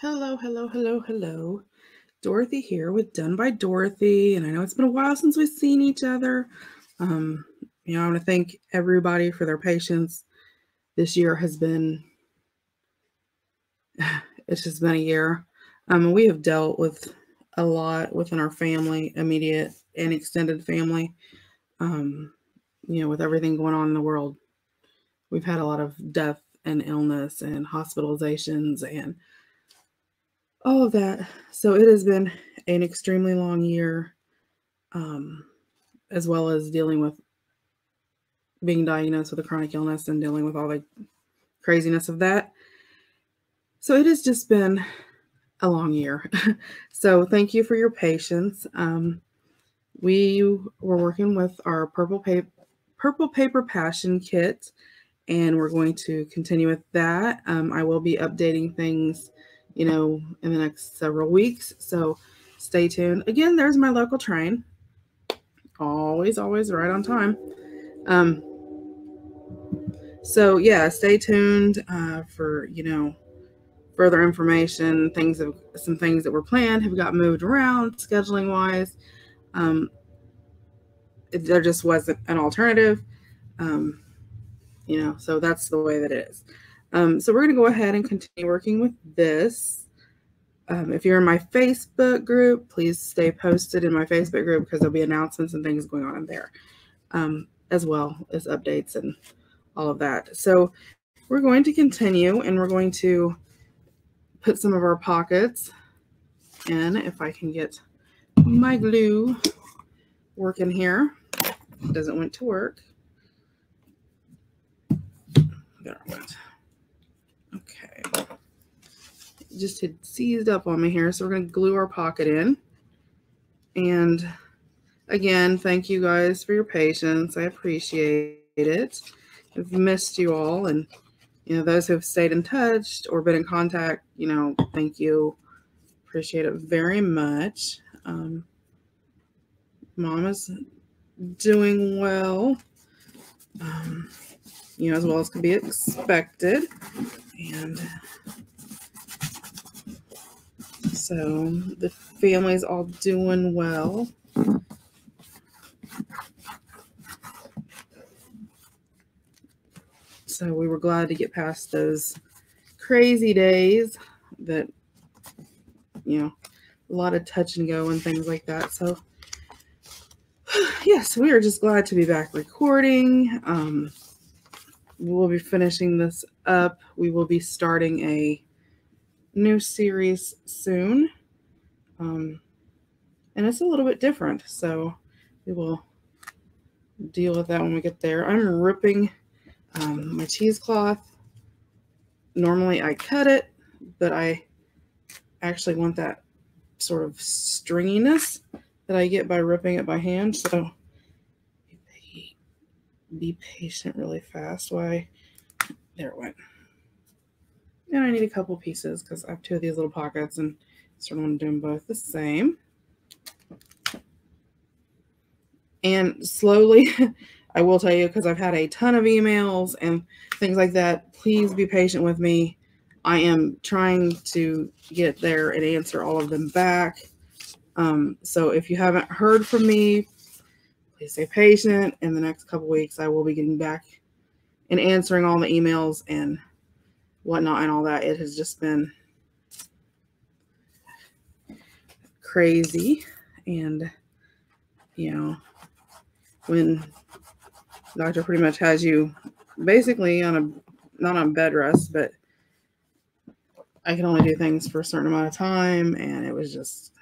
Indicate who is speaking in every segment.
Speaker 1: Hello, hello, hello, hello. Dorothy here with Done by Dorothy. And I know it's been a while since we've seen each other. Um, you know, I want to thank everybody for their patience. This year has been, it's just been a year. Um, we have dealt with a lot within our family, immediate and extended family. Um, you know, with everything going on in the world, we've had a lot of death and illness and hospitalizations and all of that. So it has been an extremely long year, um, as well as dealing with being diagnosed with a chronic illness and dealing with all the craziness of that. So it has just been a long year. so thank you for your patience. Um, we were working with our purple paper purple paper passion kit and we're going to continue with that. Um, I will be updating things you know, in the next several weeks. So stay tuned. Again, there's my local train. Always, always right on time. Um, so yeah, stay tuned uh, for you know further information. Things of some things that were planned have got moved around scheduling wise. Um, there just wasn't an alternative. Um, you know, so that's the way that it is. Um, so we're going to go ahead and continue working with this. Um, if you're in my Facebook group, please stay posted in my Facebook group because there'll be announcements and things going on in there, um, as well as updates and all of that. So we're going to continue and we're going to put some of our pockets in. If I can get my glue working here. It doesn't want to work. There it went. Okay. just had seized up on me here. So we're going to glue our pocket in. And again, thank you guys for your patience. I appreciate it. I've missed you all. And, you know, those who have stayed in touch or been in contact, you know, thank you. Appreciate it very much. Um, mom is doing well. Um, you know, as well as can be expected. And so the family's all doing well. So we were glad to get past those crazy days that, you know, a lot of touch and go and things like that. So, yes, we are just glad to be back recording. Um, we will be finishing this up. We will be starting a new series soon. Um, and it's a little bit different. So we will deal with that when we get there. I'm ripping um, my cheesecloth. Normally I cut it, but I actually want that sort of stringiness that I get by ripping it by hand. So be patient really fast. Why? There it went. And I need a couple pieces because I have two of these little pockets and sort of want to do them both the same. And slowly, I will tell you because I've had a ton of emails and things like that. Please be patient with me. I am trying to get there and answer all of them back. Um, so if you haven't heard from me, Please stay patient. In the next couple weeks, I will be getting back and answering all the emails and whatnot and all that. It has just been crazy. And, you know, when doctor pretty much has you basically on a, not on bed rest, but I can only do things for a certain amount of time. And it was just,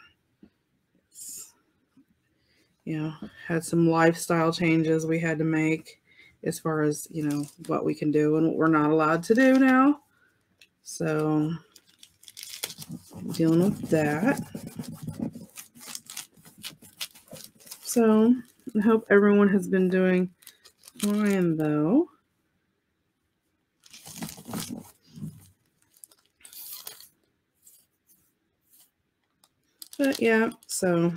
Speaker 1: you know, had some lifestyle changes we had to make as far as, you know, what we can do and what we're not allowed to do now. So, dealing with that. So, I hope everyone has been doing fine though. But yeah, so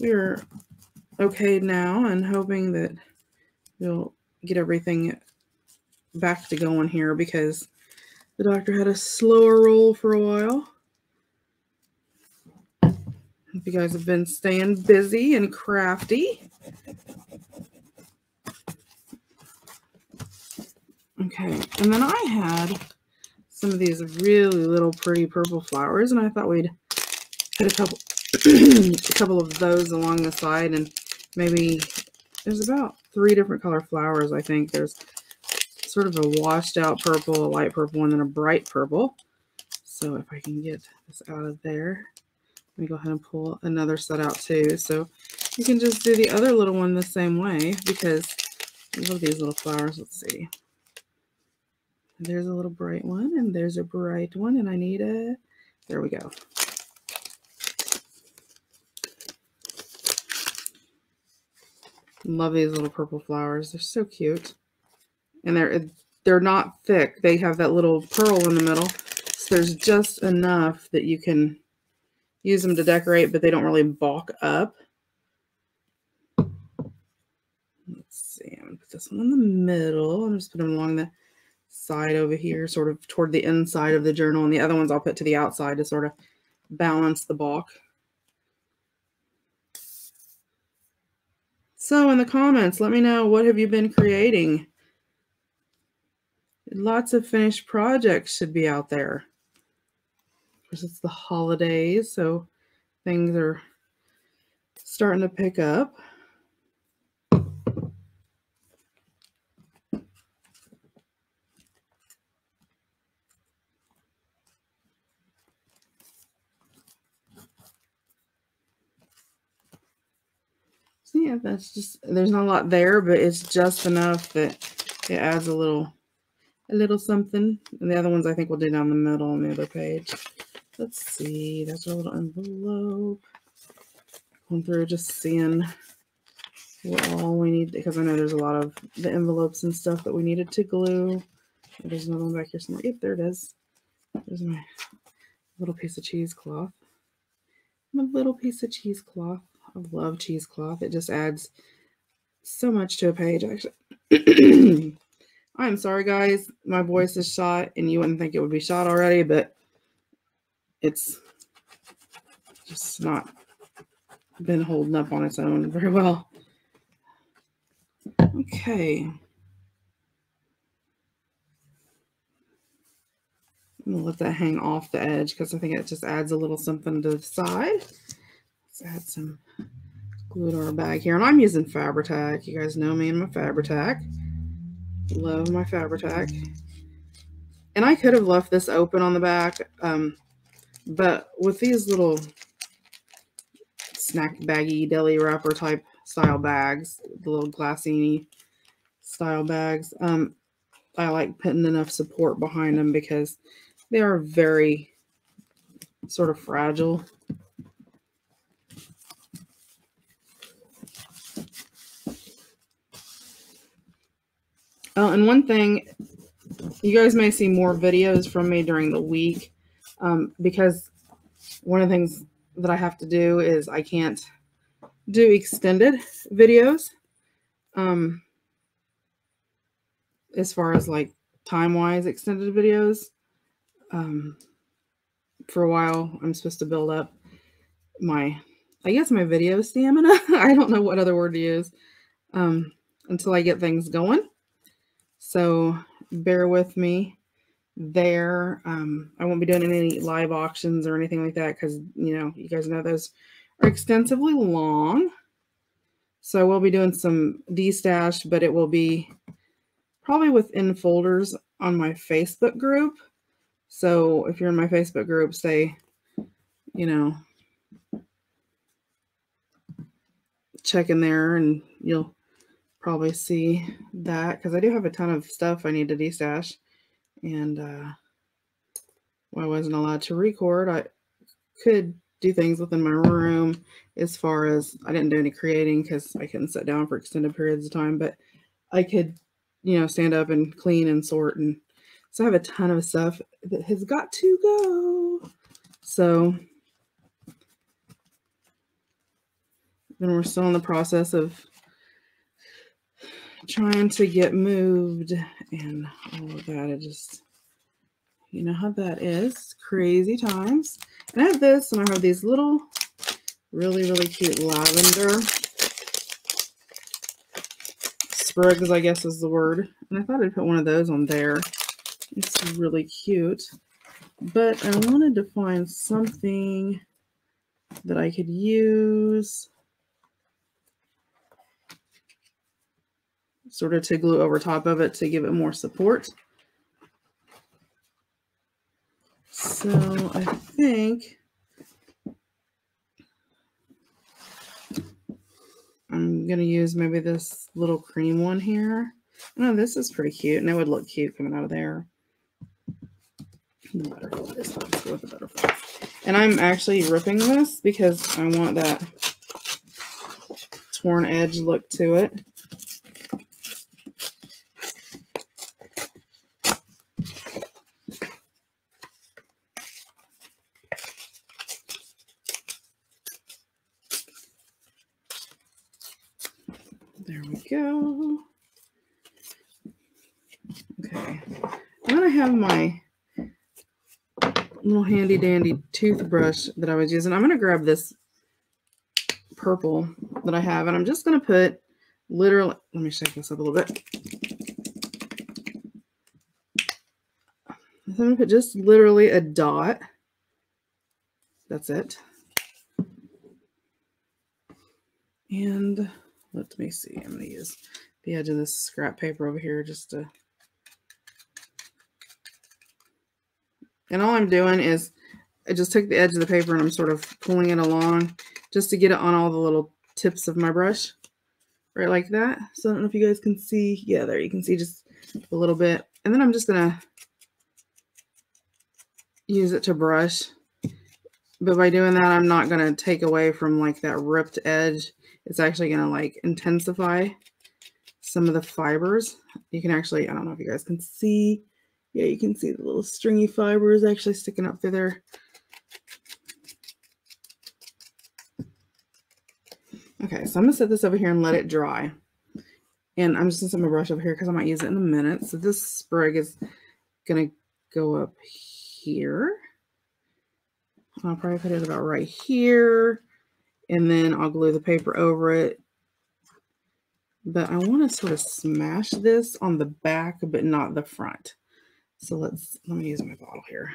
Speaker 1: we're okay now and hoping that we'll get everything back to going here because The doctor had a slower roll for a while. Hope you guys have been staying busy and crafty. Okay, and then I had some of these really little pretty purple flowers, and I thought we'd put a couple a couple of those along the side and maybe there's about three different color flowers I think. There's sort of a washed out purple a light purple and then a bright purple. So if I can get this out of there let me go ahead and pull another set out too. So you can just do the other little one the same way because love these little flowers. Let's see. There's a little bright one and there's a bright one and I need a there we go Love these little purple flowers. They're so cute. And they're they're not thick. They have that little pearl in the middle. So there's just enough that you can use them to decorate, but they don't really bulk up. Let's see. I'm going to put this one in the middle. I'm just put them along the side over here, sort of toward the inside of the journal. And the other ones I'll put to the outside to sort of balance the bulk. So in the comments, let me know what have you been creating? Lots of finished projects should be out there. Because it's the holidays, so things are starting to pick up. So yeah, that's just, there's not a lot there, but it's just enough that it adds a little, a little something. And the other ones I think we'll do down the middle on the other page. Let's see, that's our little envelope. Going through just seeing what all we need, because I know there's a lot of the envelopes and stuff that we needed to glue. There's another one back here somewhere. Yep, there it is. There's my little piece of cheesecloth. My little piece of cheesecloth. I love cheesecloth. It just adds so much to a page, actually. I'm sorry, guys. My voice is shot, and you wouldn't think it would be shot already, but it's just not been holding up on its own very well. Okay. I'm going to let that hang off the edge because I think it just adds a little something to the side. Let's add some glue to our bag here. And I'm using Fabri-Tac. You guys know me and my Fabri-Tac. Love my Fabri-Tac. And I could have left this open on the back, um, but with these little snack baggy deli wrapper type style bags, the little glassini style bags, um, I like putting enough support behind them because they are very sort of fragile Oh, and one thing, you guys may see more videos from me during the week um, because one of the things that I have to do is I can't do extended videos um, as far as like time-wise extended videos. Um, for a while, I'm supposed to build up my, I guess my video stamina. I don't know what other word to use um, until I get things going. So bear with me there. Um, I won't be doing any live auctions or anything like that because, you know, you guys know those are extensively long. So we'll be doing some destash, but it will be probably within folders on my Facebook group. So if you're in my Facebook group, say, you know, check in there and you'll probably see that because I do have a ton of stuff I need to destash. And uh, I wasn't allowed to record, I could do things within my room as far as I didn't do any creating because I couldn't sit down for extended periods of time, but I could, you know, stand up and clean and sort. And so I have a ton of stuff that has got to go. So then we're still in the process of trying to get moved and all of that. It just, You know how that is. Crazy times. And I have this and I have these little really, really cute lavender sprigs, I guess is the word. And I thought I'd put one of those on there. It's really cute. But I wanted to find something that I could use sort of to glue over top of it to give it more support. So I think I'm going to use maybe this little cream one here. Oh, this is pretty cute, and it would look cute coming out of there. The butterflies. Let's go with the butterflies. And I'm actually ripping this because I want that torn edge look to it. There we go. Okay. I'm going to have my little handy dandy toothbrush that I was using. I'm going to grab this purple that I have and I'm just going to put literally, let me shake this up a little bit. I'm going to put just literally a dot. That's it. And let me see. I'm going to use the edge of this scrap paper over here just to And all I'm doing is I just took the edge of the paper and I'm sort of pulling it along just to get it on all the little tips of my brush. Right like that. So I don't know if you guys can see. Yeah, there you can see just a little bit. And then I'm just going to use it to brush. But by doing that, I'm not going to take away from like that ripped edge. It's actually going to like intensify some of the fibers. You can actually, I don't know if you guys can see, yeah, you can see the little stringy fibers actually sticking up through there. Okay, so I'm to set this over here and let it dry. And I'm just to set my brush over here because I might use it in a minute. So this sprig is to go up here. I'll probably put it about right here. And then I'll glue the paper over it. But I want to sort of smash this on the back, but not the front. So let's, let me use my bottle here.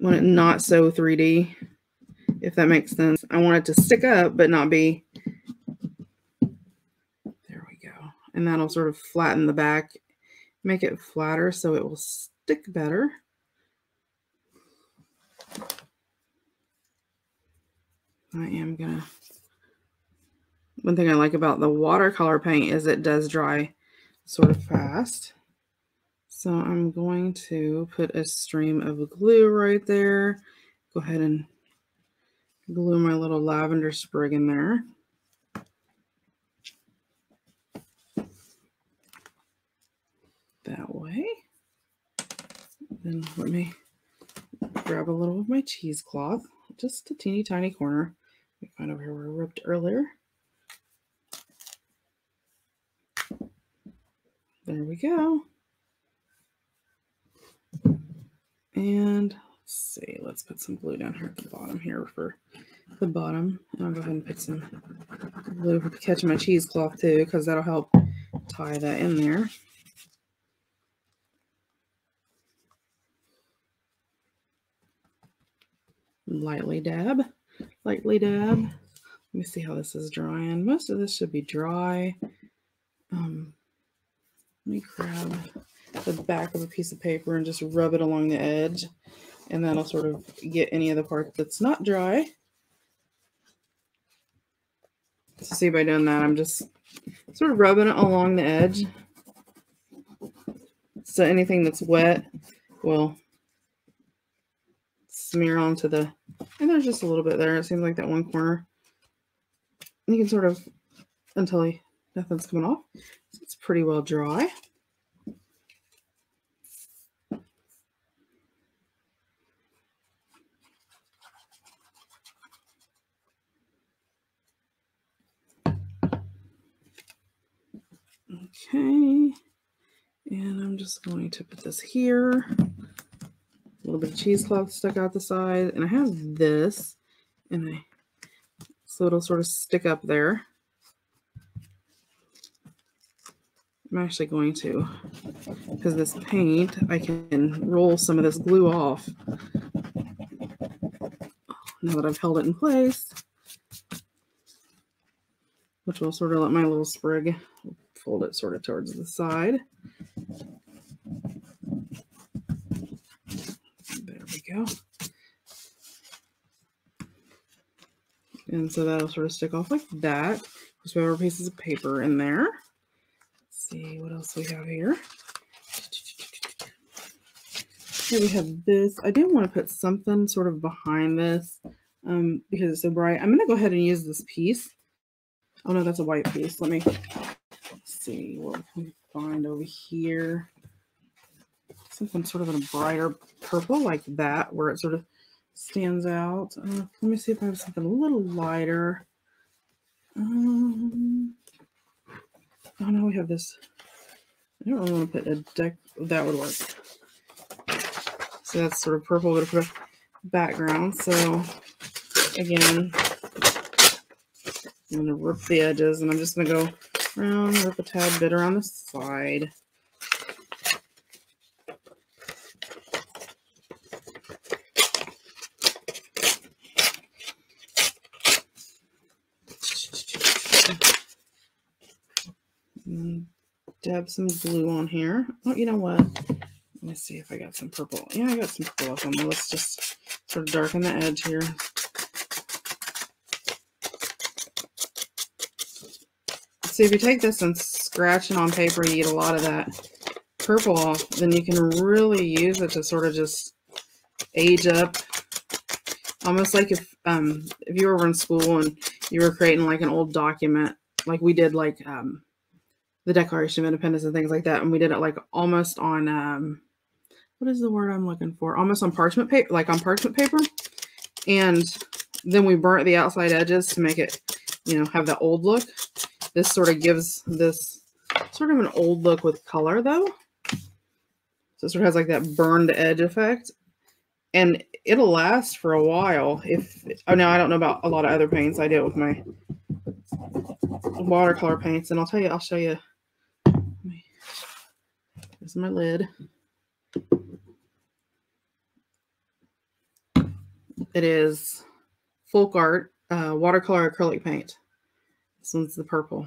Speaker 1: Want it not so 3D, if that makes sense. I want it to stick up, but not be, there we go. And that'll sort of flatten the back, make it flatter so it will stick better. I am gonna one thing I like about the watercolor paint is it does dry sort of fast. So I'm going to put a stream of glue right there. Go ahead and glue my little lavender sprig in there. That way. Then let me grab a little of my cheesecloth, just a teeny tiny corner. Let find over here where I ripped earlier. There we go. And let's see, let's put some glue down here at the bottom here for the bottom. I'll go ahead and put some glue for catching my cheesecloth too, because that'll help tie that in there. Lightly dab, lightly dab. Let me see how this is drying. Most of this should be dry. Um, let me grab the back of a piece of paper and just rub it along the edge. And that'll sort of get any of the part that's not dry. So see by doing that, I'm just sort of rubbing it along the edge. So anything that's wet will smear onto the, and there's just a little bit there. It seems like that one corner. You can sort of, until nothing's coming off. Pretty well dry. Okay. And I'm just going to put this here. A little bit of cheesecloth stuck out the side. And I have this. And I so it'll sort of stick up there. I'm actually going to, because this paint, I can roll some of this glue off. Now that I've held it in place, which will sort of let my little sprig fold it sort of towards the side. There we go. And so that'll sort of stick off like that. There's more pieces of paper in there. See what else we have here. Here we have this. I did want to put something sort of behind this um, because it's so bright. I'm going to go ahead and use this piece. Oh no, that's a white piece. Let me see what we find over here. Something sort of in a brighter purple like that, where it sort of stands out. Uh, let me see if I have something a little lighter. Um, oh no, we have this. I don't really want to put a deck. That would work. So that's sort of purple, a background. So again, I'm going to rip the edges, and I'm just going to go around, rip a tad bit around the side. Dab some glue on here. Oh, you know what? Let me see if I got some purple. Yeah, I got some purple on. Let's just sort of darken the edge here. See, if you take this and scratch it on paper, you get a lot of that purple off, then you can really use it to sort of just age up. Almost like if um, if you were in school and you were creating like an old document, like we did like um, the Declaration of Independence and things like that. And we did it like almost on um what is the word I'm looking for? Almost on parchment paper, like on parchment paper. And then we burnt the outside edges to make it, you know, have the old look. This sort of gives this sort of an old look with color though. So it sort of has like that burned edge effect. And it'll last for a while. If oh no, I don't know about a lot of other paints. I do it with my watercolor paints, and I'll tell you, I'll show you Here's my lid. It is folk art uh, watercolor acrylic paint. This one's the purple.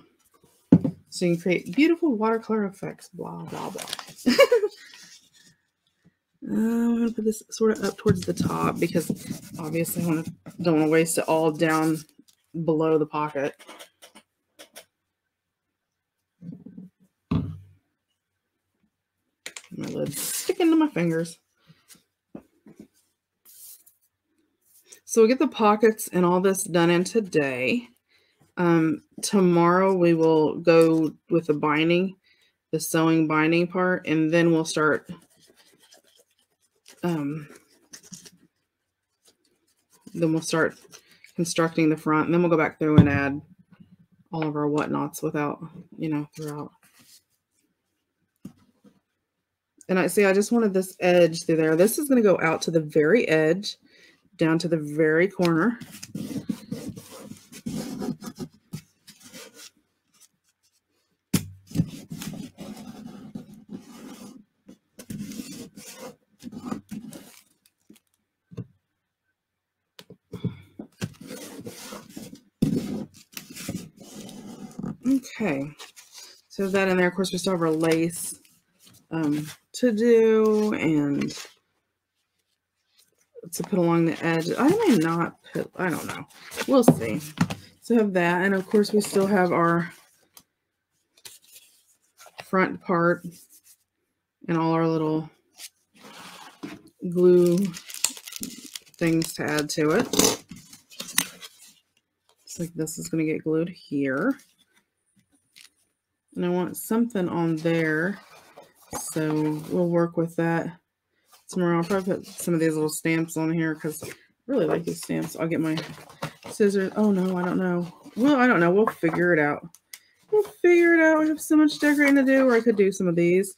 Speaker 1: So you can create beautiful watercolor effects, blah, blah, blah. Uh, I'm going to put this sort of up towards the top because obviously I want to, don't want to waste it all down below the pocket. My lid's sticking to my fingers. So we'll get the pockets and all this done in today. Um, tomorrow we will go with the binding, the sewing binding part, and then we'll start um, then we'll start constructing the front, and then we'll go back through and add all of our whatnots without, you know, throughout. And I see, I just wanted this edge through there. This is going to go out to the very edge, down to the very corner. Okay, so that in there, of course, we still have our lace. Um, to do and to put along the edge. I may not put, I don't know. We'll see. So have that. And of course we still have our front part and all our little glue things to add to it. It's like this is going to get glued here. And I want something on there so we'll work with that tomorrow. I'll probably put some of these little stamps on here because I really like these stamps. I'll get my scissors. Oh, no, I don't know. Well, I don't know. We'll figure it out. We'll figure it out. We have so much decorating to do, or I could do some of these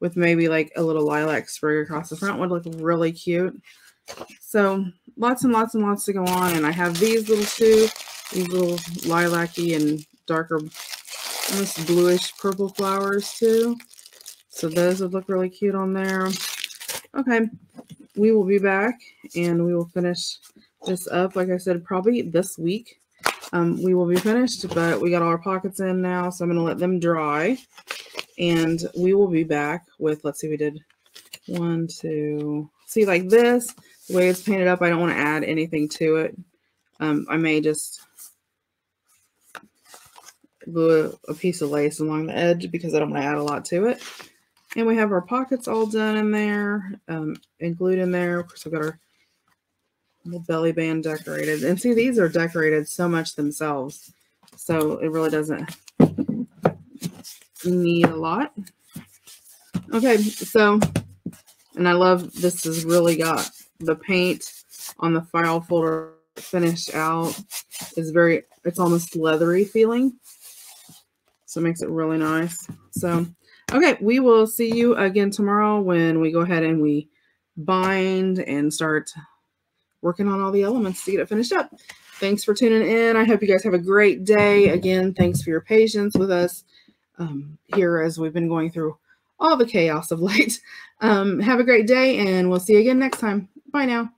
Speaker 1: with maybe like a little lilac sprig across the front would look really cute. So lots and lots and lots to go on. And I have these little two, these little lilac-y and darker, almost bluish purple flowers too. So those would look really cute on there. Okay, we will be back and we will finish this up. Like I said, probably this week. Um, we will be finished, but we got all our pockets in now, so I'm going to let them dry. And we will be back with, let's see, we did one, two, see like this, the way it's painted up, I don't want to add anything to it. Um, I may just glue a, a piece of lace along the edge because I don't want to add a lot to it. And we have our pockets all done in there um, and glued in there. Of course, I've got our little belly band decorated. And see, these are decorated so much themselves. So it really doesn't need a lot. Okay, so, and I love this has really got the paint on the file folder finished out is very, it's almost leathery feeling. So it makes it really nice. So, okay, we will see you again tomorrow when we go ahead and we bind and start working on all the elements to get it finished up. Thanks for tuning in. I hope you guys have a great day. Again, thanks for your patience with us um, here as we've been going through all the chaos of late. Um, have a great day, and we'll see you again next time. Bye now.